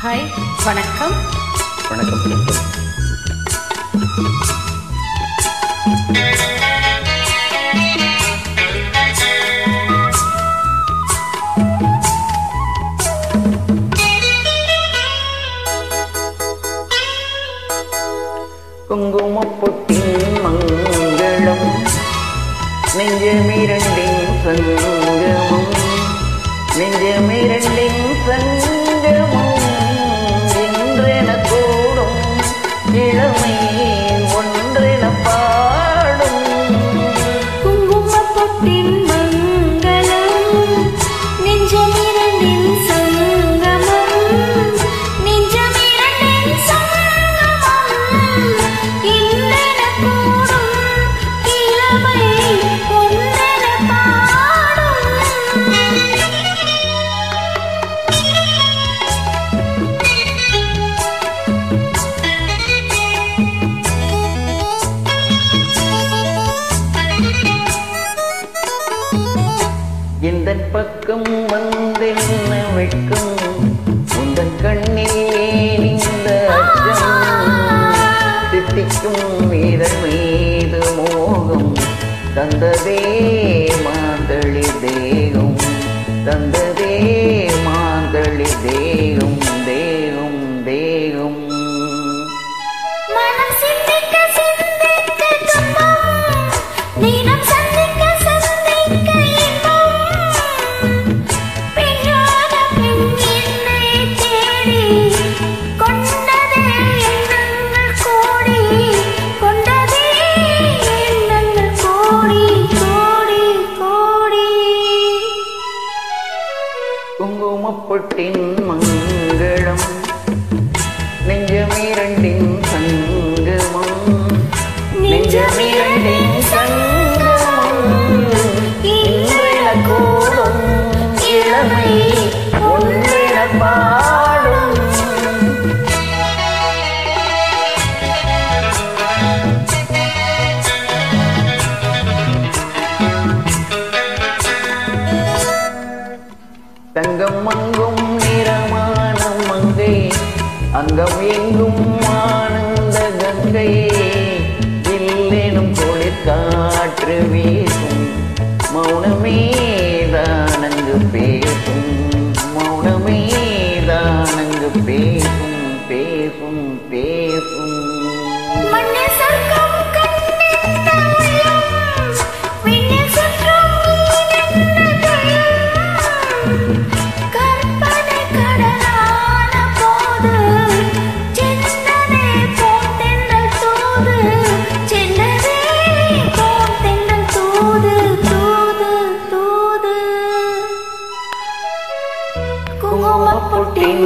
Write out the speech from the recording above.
Hi வணக்கம் வணக்கம் வணக்கம் குங்குமப்பொட்டின் மங்களம் நெஞ்சமிரண்டின் சங்கம் 你认。வெட்கம் வந்தென்ன வெட்கம்? உந்தன் கண்ணில் ஏன் இந்த அச்சம் தித்திக்கும் மீது மோகம். தந்ததே மாந்தளி தேகம். தந்ததே 14 தங்கம் மங்கும் நிறமான மங்கை அங்கம் எங்கும் ஆனந்த கங்கை. இல்லெனும் தொழிற்காற்று வீசும். மௌனமே தானங்கு பேசும். மௌனமே தானங்கு பேசும் பேசும் பேசும். பொட்டின்